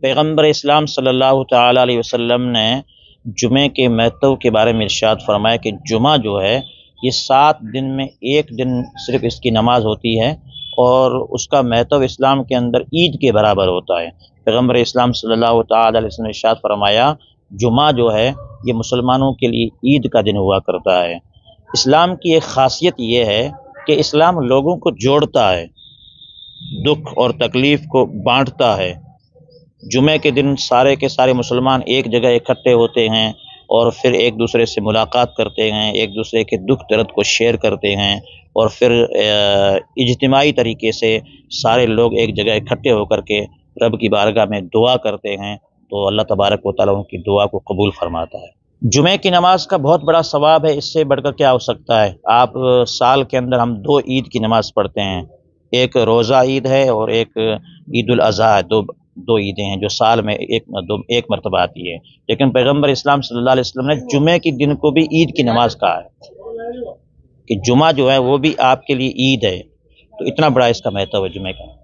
پیغمبر اسلام صلی اللہ تعالیٰ علیہ وسلم نے جمعے کے محتو کے بارے میں ارشاد فرمایا کہ جمعہ جو ہے، یہ سات دن میں ایک دن صرف اس کی نماز ہوتی ہے اور اس کا محتو اسلام کے اندر عید کے برابر ہوتا ہے۔ پیغمبر اسلام صلی اللہ تعالیٰ علیہ وسلم نے ارشاد فرمایا، جمعہ جو ہے، یہ مسلمانوں کے لیے عید کا دن ہوا کرتا ہے۔ اسلام کی ایک خاصیت یہ ہے کہ اسلام لوگوں کو جوڑتا ہے، دکھ اور تکلیف کو بانٹتا ہے۔ جمعہ کے دن سارے کے سارے مسلمان ایک جگہ اکٹھے ہوتے ہیں اور پھر ایک دوسرے سے ملاقات کرتے ہیں، ایک دوسرے کے دکھ درد کو شیئر کرتے ہیں اور پھر اجتماعی طریقے سے سارے لوگ ایک جگہ اکٹھے ہو کر کے رب کی بارگاہ میں دعا کرتے ہیں۔ تو اللہ تبارک و تعالیٰ ان کی دعا کو قبول فرماتا ہے۔ جمعہ کی نماز کا بہت بڑا ثواب ہے، اس سے بڑھ کر کیا ہو سکتا ہے؟ آپ سال کے اندر ہم دو عید کی نماز پڑھتے ہیں۔ ایک روزہ عید ہے اور ایک عید الاضحیٰ ہے۔ دو دو عیدیں ہیں جو سال میں ایک دو ایک مرتبہ آتی ہے لیکن پیغمبر اسلام صلی اللہ علیہ وسلم نے جمعے کے دن کو بھی عید کی نماز کہا ہے کہ جمعہ جو ہے وہ بھی آپ کے لیے عید ہے۔ تو اتنا بڑا اس کا مہتو ہے جمعے کا۔